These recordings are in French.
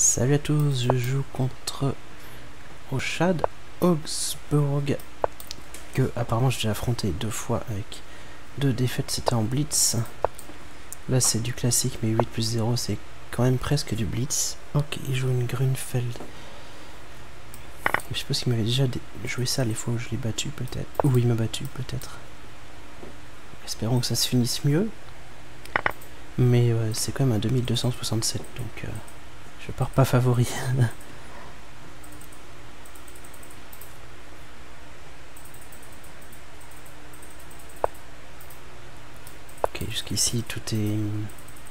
Salut à tous, je joue contre Oshad Augsburg que apparemment j'ai affronté deux fois avec deux défaites, c'était en blitz. Là c'est du classique mais 8 plus 0 c'est quand même presque du blitz. Ok, il joue une Grunfeld. Je suppose qu'il m'avait déjà joué ça les fois où je l'ai battu peut-être. Ou il m'a battu peut-être. Espérons que ça se finisse mieux. Mais c'est quand même un 2267 donc... Euh, je pars pas favori. ok, jusqu'ici tout est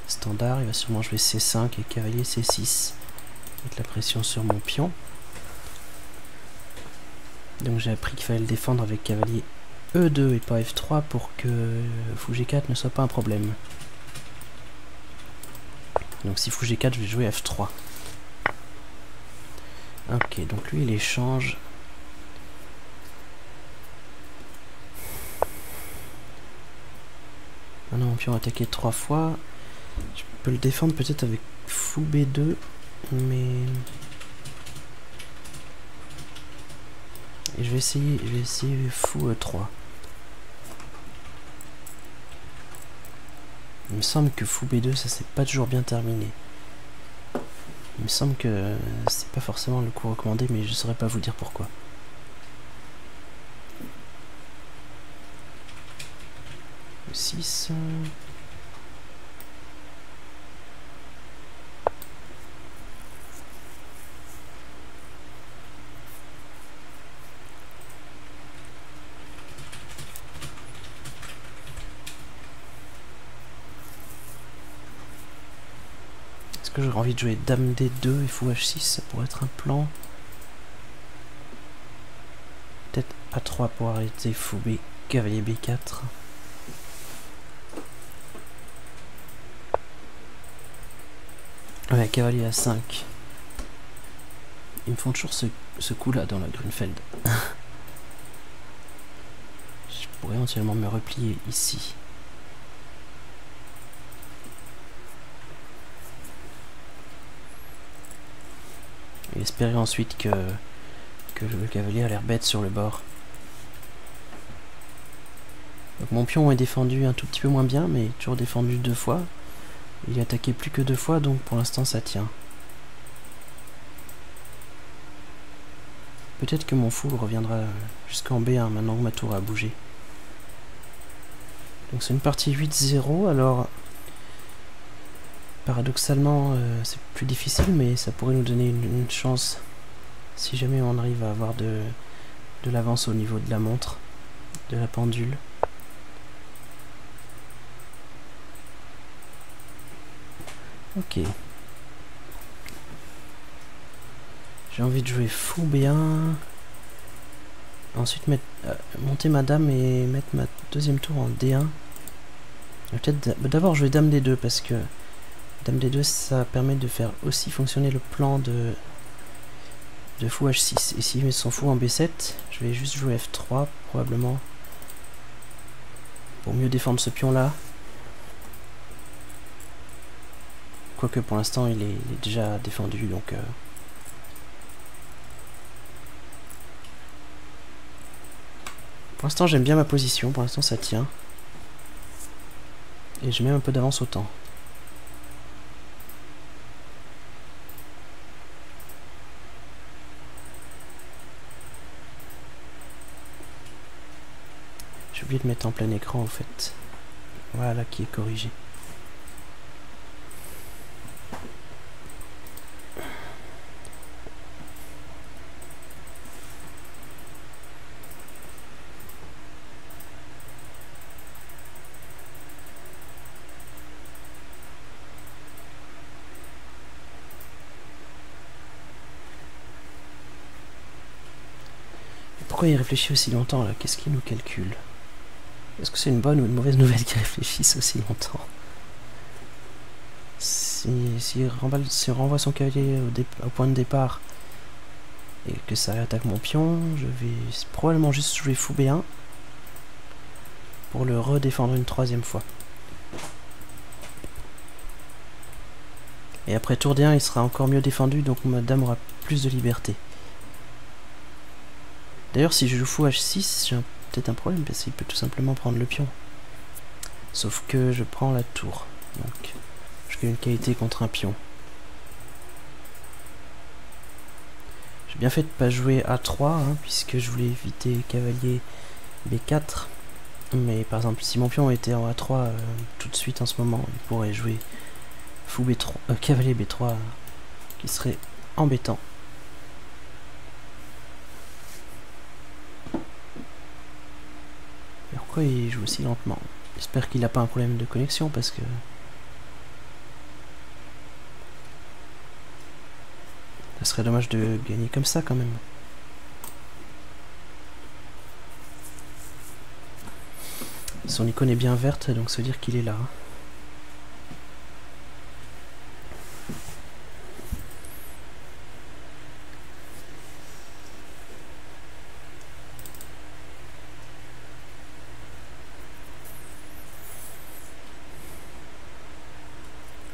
standard. Il va sûrement jouer C5 et cavalier C6. Mettre la pression sur mon pion. Donc j'ai appris qu'il fallait le défendre avec cavalier E2 et pas F3 pour que fou G4 ne soit pas un problème. Donc si fou G4, je vais jouer F3. Ok, donc lui il échange. Maintenant mon pion attaqué trois fois. Je peux le défendre peut-être avec fou B2, mais... Et je vais essayer, je vais essayer fou E3. Il me semble que fou B2 ça s'est pas toujours bien terminé. Il me semble que c'est pas forcément le coup recommandé, mais je saurais pas vous dire pourquoi. Le 6. J'aurais envie de jouer Dame D2 et Fou H6, ça pourrait être un plan. Peut-être A3 pour arrêter Fou B, Cavalier B4. Ouais, Cavalier A5. Ils me font toujours ce, ce coup-là dans la Grunfeld. Je pourrais éventuellement me replier ici. Et espérer ensuite que, que le cavalier a l'air bête sur le bord. Donc mon pion est défendu un tout petit peu moins bien, mais toujours défendu deux fois. Il est attaqué plus que deux fois, donc pour l'instant ça tient. Peut-être que mon fou reviendra jusqu'en B1 maintenant que ma tour a bougé. Donc c'est une partie 8-0, alors Paradoxalement, euh, c'est plus difficile, mais ça pourrait nous donner une, chance si jamais on arrive à avoir de, l'avance au niveau de la montre, de la pendule. Ok. J'ai envie de jouer fou bien. Ensuite mettre, euh, monter ma dame et mettre ma deuxième tour en D1. Peut-être d'abord jouer dame D2 parce que Dame D2, ça permet de faire aussi fonctionner le plan de, de fou H6. Et s'il met son fou en B7, je vais juste jouer F3 probablement pour mieux défendre ce pion là. Quoique pour l'instant il, est, déjà défendu donc... Euh, pour l'instant j'aime bien ma position, pour l'instant ça tient. Et j'ai même un peu d'avance au temps. Oublié de mettre en plein écran en fait. Voilà qui est corrigé. Pourquoi il réfléchit aussi longtemps là? Qu'est-ce qu'il nous calcule? Est-ce que c'est une bonne ou une mauvaise nouvelle qui réfléchisse aussi longtemps si, si, on renvoie son cavalier au, point de départ et que ça attaque mon pion, je vais probablement juste jouer fou B1 pour le redéfendre une troisième fois. Et après tour D1, il sera encore mieux défendu, donc ma dame aura plus de liberté. D'ailleurs, si je joue fou H6, j'ai un problème, parce qu'il peut tout simplement prendre le pion. Sauf que je prends la tour. Donc, je gagne une qualité contre un pion. J'ai bien fait de pas jouer A3, hein, puisque je voulais éviter cavalier B4. Mais par exemple, si mon pion était en A3 euh, tout de suite en ce moment, il pourrait jouer fou B3, euh, cavalier B3, qui serait embêtant. Pourquoi il joue aussi lentement? J'espère qu'il n'a pas un problème de connexion parce que... Ça serait dommage de gagner comme ça quand même. Son icône est bien verte, donc ça veut dire qu'il est là.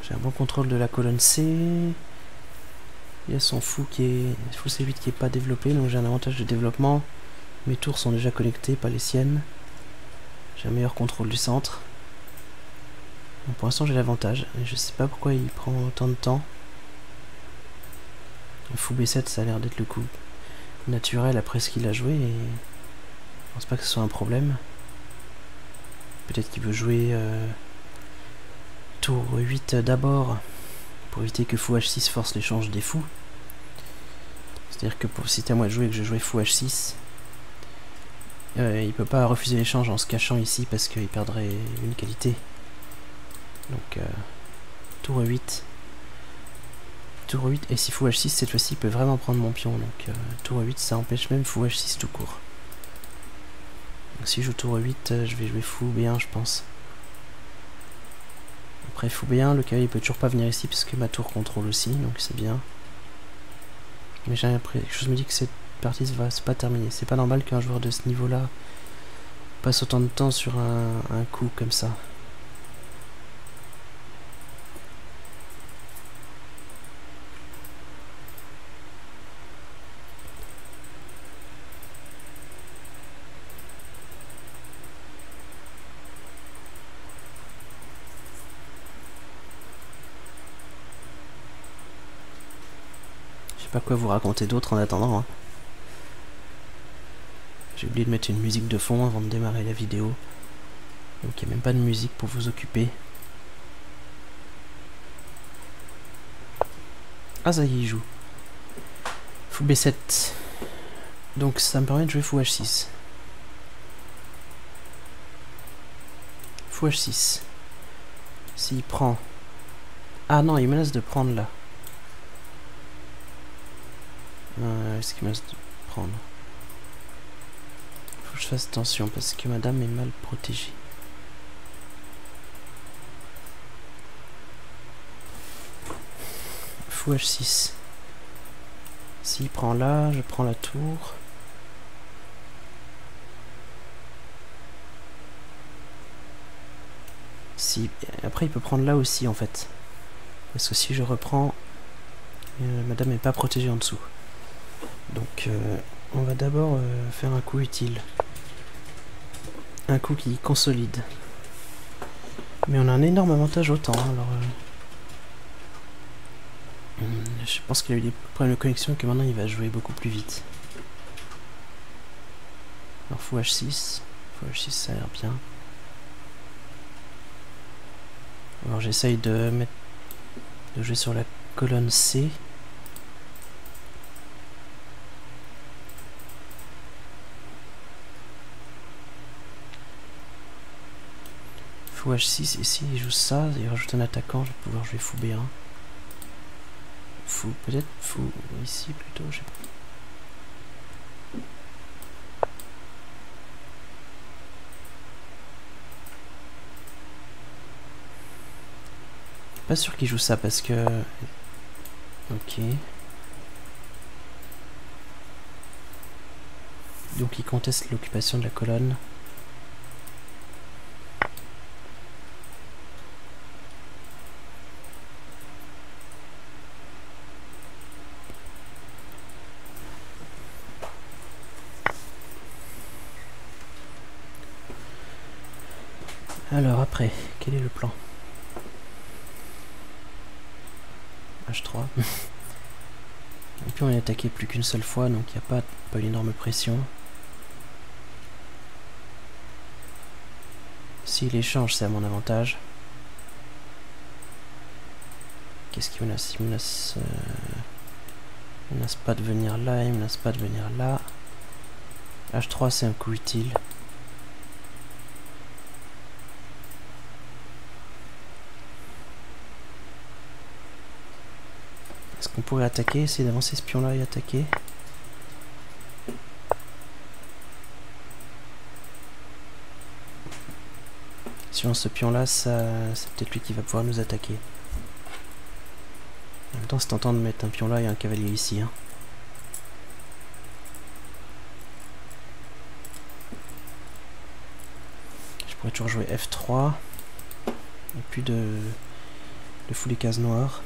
J'ai un bon contrôle de la colonne C. Il y a son fou qui est. Fou C8 qui est pas développé, donc j'ai un avantage de développement. Mes tours sont déjà connectés, pas les siennes. J'ai un meilleur contrôle du centre. pour l'instant j'ai l'avantage. Je sais pas pourquoi il prend autant de temps. Le fou B7 ça a l'air d'être le coup naturel après ce qu'il a joué et je pense pas que ce soit un problème. Peut-être qu'il veut jouer euh, tour 8 d'abord pour éviter que fou H6 force l'échange des fous. C'est-à-dire que pour, si c'était à moi de jouer que je jouais fou H6, euh, il peut pas refuser l'échange en se cachant ici parce qu'il perdrait une qualité. Donc, euh, tour 8. Tour 8, et si fou H6 cette fois-ci, il peut vraiment prendre mon pion. Donc, euh, tour 8, ça empêche même fou H6 tout court. Donc, si je joue tour 8, je vais jouer fou B1, je pense. Après, fou B1, le cavalier peut toujours pas venir ici parce que ma tour contrôle aussi, donc c'est bien. Mais j'ai quelque chose me dit que cette partie va pas terminer. C'est pas normal qu'un joueur de ce niveau-là passe autant de temps sur un coup comme ça. Quoi vous raconter d'autre en attendant. Hein. J'ai oublié de mettre une musique de fond avant de démarrer la vidéo. Donc il n'y a même pas de musique pour vous occuper. Ah ça y est, il joue. Fou B7. Donc ça me permet de jouer Fou H6. Fou H6. S'il prend... Ah non, il menace de prendre là. Est-ce qu'il de prendre faut que je fasse attention parce que madame est mal protégée. Fou H6. S'il prend là, je prends la tour. Si, après il peut prendre là aussi en fait. Parce que si je reprends, euh, madame n'est pas protégée en dessous. Donc euh, on va d'abord euh, faire un coup utile. Un coup qui consolide. Mais on a un énorme avantage au temps. Alors, euh, hmm, je pense qu'il a eu des problèmes de connexion que maintenant il va jouer beaucoup plus vite. Alors fou H6. Fou H6 ça a l'air bien. Alors j'essaye de mettre de jouer sur la colonne C. fou H6 et s'il joue ça, il rajoute un attaquant, je vais pouvoir jouer fou B1. Fou, peut-être fou ici plutôt, je sais pas. Pas sûr qu'il joue ça parce que... Ok. Donc il conteste l'occupation de la colonne. Alors après, quel est le plan H3. Et puis on est attaqué plus seule fois, donc il n'y a pas, pas une énorme pression. S'il échange, c'est à mon avantage. Qu'est-ce qu'il menace? Il menace... Euh, il menace pas de venir là, il menace pas de venir là. H3 c'est un coup utile. Qu'on pourrait attaquer, essayer d'avancer ce pion là et attaquer Si on ce pion là, ça, c'est peut-être lui qui va pouvoir nous attaquer. En même temps c'est tentant de mettre un pion là et un cavalier ici. Hein. pourrait toujours jouer F3. Et puis de, de fouler cases noires.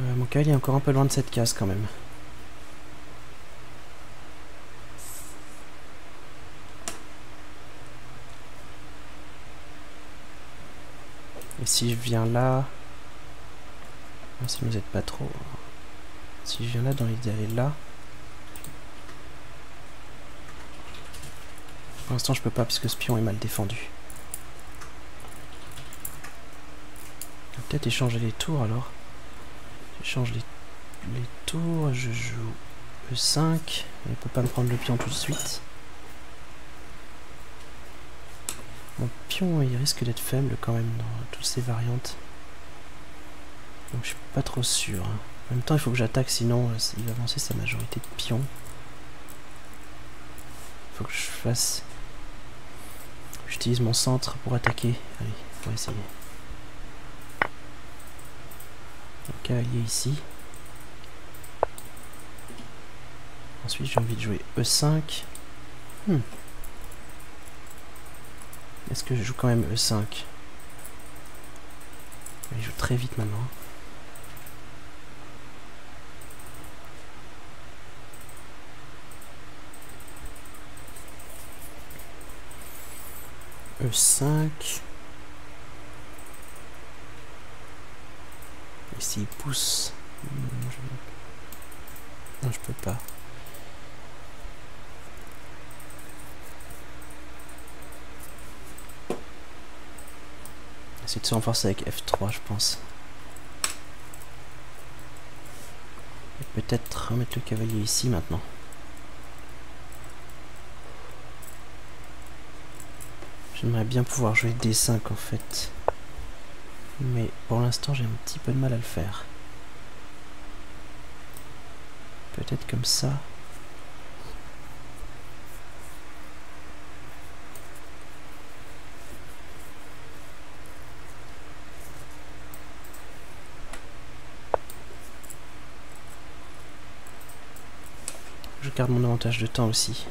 Euh, mon cavalier est encore un peu loin de cette case quand même. Et si je viens là... Ah, si vous êtes pas trop... Si je viens là, dans l'idée d'aller là... Pour l'instant, je peux pas puisque ce pion est mal défendu. Peut-être échanger les tours alors. J'échange les, les tours, je joue E5. Il peut pas me prendre le pion tout de suite. Mon pion, il risque d'être faible quand même dans toutes ces variantes. Donc je suis pas trop sûr. Hein. En même temps, il faut que j'attaque, sinon euh, il va avancer sa majorité de pions. Il faut que je fasse J'utilise mon centre pour attaquer. Allez, on essayer. Un cavalier ici. Ensuite, j'ai envie de jouer E5. Hmm. Est-ce que je joue quand même E5 Il joue très vite maintenant. E5. Et s'il pousse... Non, je peux pas. Essayer de se renforcer avec F3, je pense. Peut-être remettre le cavalier ici maintenant. J'aimerais bien pouvoir jouer D5 en fait. Mais pour l'instant j'ai un petit peu de mal à le faire. Peut-être comme ça. Je garde mon avantage de temps aussi.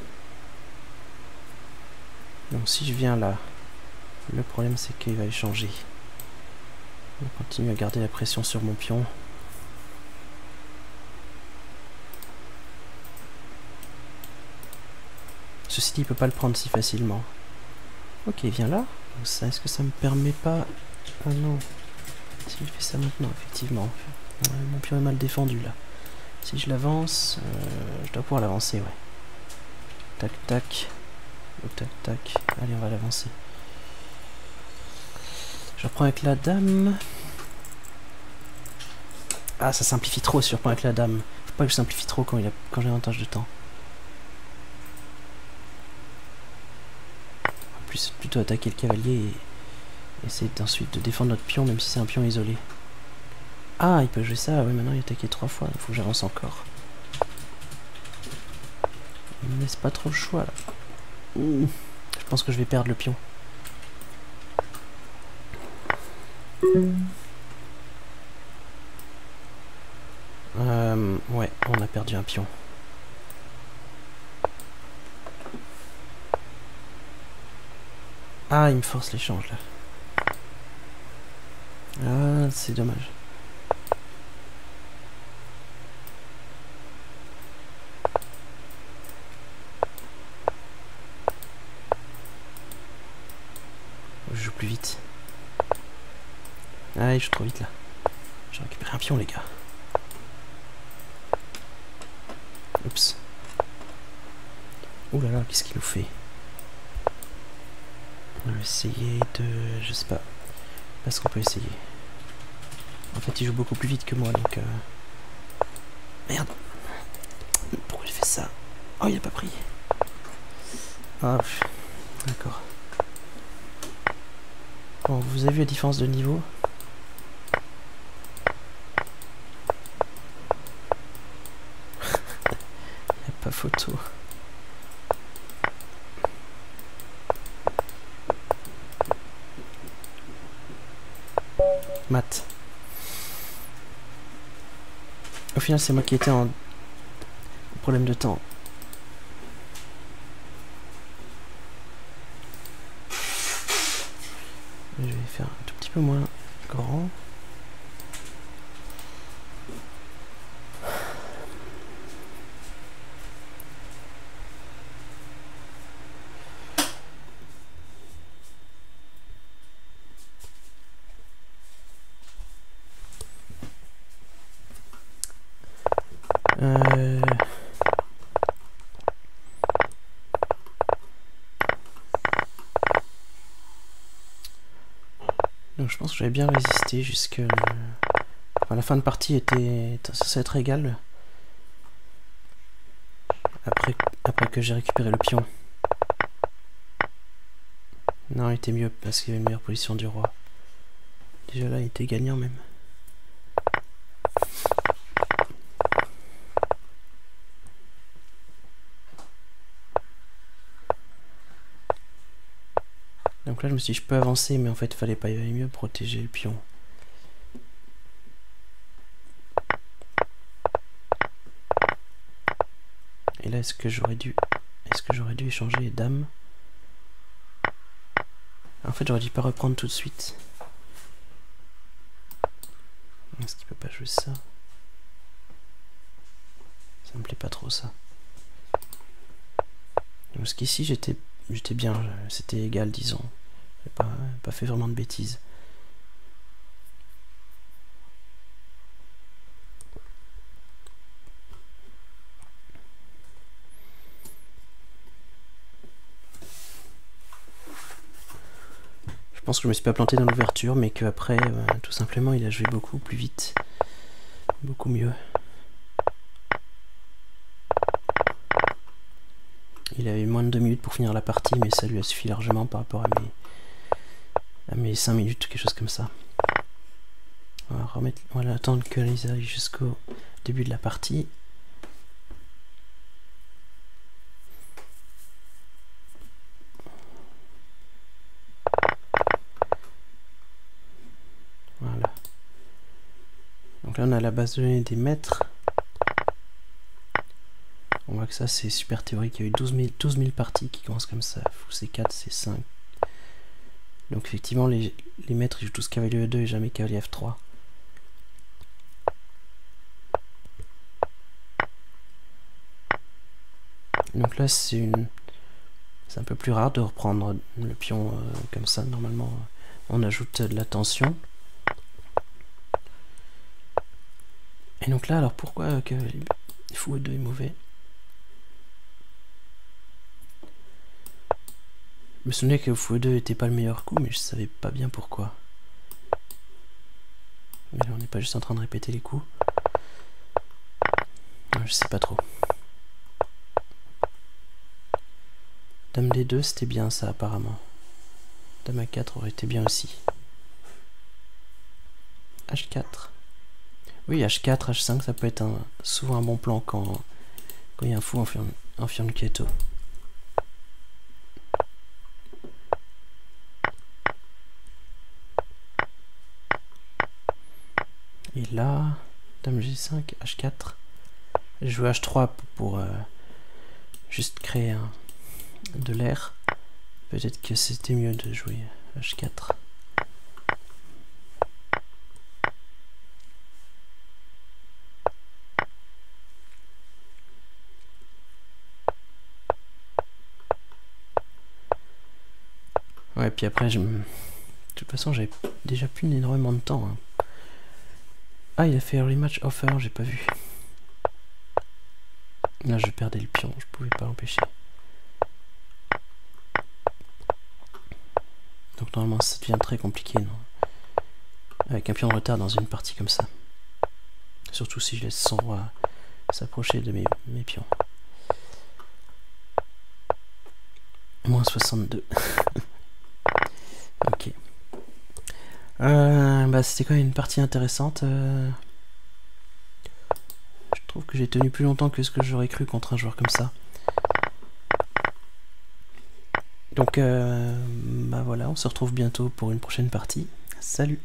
Donc si je viens là, le problème c'est qu'il va échanger. On continue à garder la pression sur mon pion. Ceci dit, il peut pas le prendre si facilement. Ok, viens là. Est-ce que ça me permet pas... Ah non. Si je fais ça maintenant, effectivement. mon pion est mal défendu là. Si je l'avance, euh, je dois pouvoir l'avancer, ouais. Tac, tac. Tac, tac. Allez, on va l'avancer. Je reprends avec la dame. Ah, ça simplifie trop si je reprends avec la dame. Faut pas que je simplifie trop quand, j'ai avantage de temps. En plus, plutôt attaquer le cavalier et essayer ensuite de défendre notre pion, même si c'est un pion isolé. Ah, il peut jouer ça. Oui, maintenant il a attaqué trois fois. Il faut que j'avance encore. Il me laisse pas trop le choix là. Je pense que je vais perdre le pion. Euh, ouais, on a perdu un pion. Ah, il me force l'échange là. Ah, c'est dommage. plus vite. Allez, je suis trop vite là. J'ai récupéré un pion, les gars. Oups. Ouh là là, qu'est-ce qu'il nous fait? On va essayer de... Je sais pas. Pas ce qu'on peut essayer. En fait, il joue beaucoup plus vite que moi, donc... Euh... Merde Pourquoi j'ai fait ça? Oh, il a pas pris. Ah, d'accord. Bon, vous avez vu la différence de niveau Il a pas photo. Mat. Au final, c'est moi qui étais en problème de temps. Je vais faire un tout petit peu moins grand. Euh... Donc je pense que j'avais bien résisté jusque... Enfin, la fin de partie était censée être égale. Après, après que j'ai récupéré le pion. Non, il était mieux parce qu'il y avait une meilleure position du roi. Déjà là, il était gagnant même. Donc là, je me suis dit, je peux avancer, mais en fait, il fallait pas y aller mieux protéger le pion. Et là, est-ce que j'aurais dû... Est-ce que j'aurais dû échanger les dames? En fait, j'aurais dû pas reprendre tout de suite. Est-ce qu'il peut pas jouer ça? Ça me plaît pas trop, ça. Parce qu'ici, j'étais j'étais bien, c'était égal, disons. J'ai pas, fait vraiment de bêtises. Je pense que je me suis pas planté dans l'ouverture, mais qu'après, euh, tout simplement, il a joué beaucoup plus vite. Beaucoup mieux. Il avait moins de 2 minutes pour finir la partie, mais ça lui a suffi largement par rapport à mes, à mes 5 minutes, quelque chose comme ça. On va, remettre, on va attendre que les arrive jusqu'au début de la partie. Voilà. Donc là on a la base de données des mètres. Que ça c'est super théorique, il y a eu 12 000, parties qui commencent comme ça, fou c'est 4, c'est 5. Donc effectivement les, les maîtres ils jouent tous cavalier E2 et jamais cavalier F3. Donc là c'est une... C'est un peu plus rare de reprendre le pion euh, comme ça, normalement on ajoute de la tension. Et donc là alors pourquoi que fou E2 est mauvais? Je me souvenais que Fou 2 était pas le meilleur coup, mais je savais pas bien pourquoi. Mais là, on n'est pas juste en train de répéter les coups. Je sais pas trop. Dame D2, c'était bien ça apparemment. Dame A4 aurait été bien aussi. H4. Oui, H4, H5, ça peut être souvent un bon plan quand il y a un fou en, en fianchetto. Et là, Dame G5, H4. Je joue H3 pour, euh, juste créer de l'air. Peut-être que c'était mieux de jouer H4. Ouais, puis après, je toute façon, j'avais déjà plus énormément de temps. Hein. Ah, il a fait rematch offer, j'ai pas vu. Là, je perdais le pion, je pouvais pas l'empêcher. Donc normalement, ça devient très compliqué, non? Avec un pion de retard dans une partie comme ça. Surtout si je laisse son roi s'approcher de mes pions. Moins 62. ok. Euh, bah, C'était quand même une partie intéressante. Euh? Je trouve que j'ai tenu plus longtemps que ce que j'aurais cru contre un joueur comme ça. Donc, euh, bah voilà, on se retrouve bientôt pour une prochaine partie. Salut